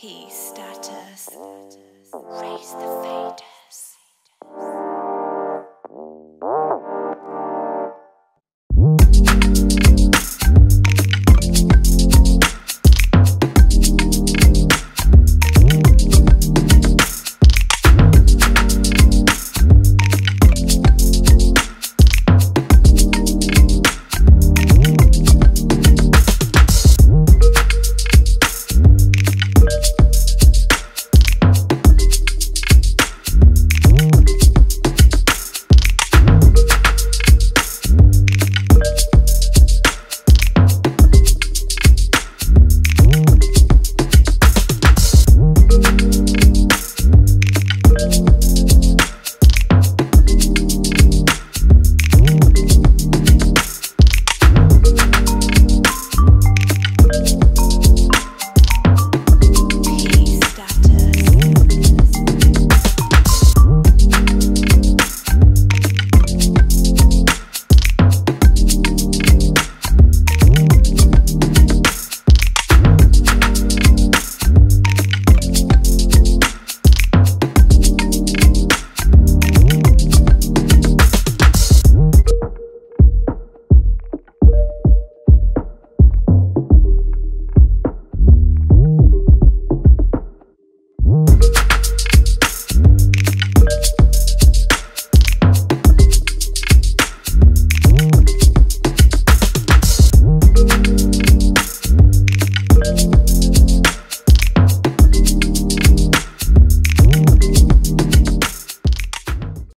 VIP status. Raise the faders.